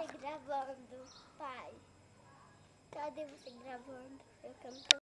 você gravando, pai? Cadê você gravando? Eu canto.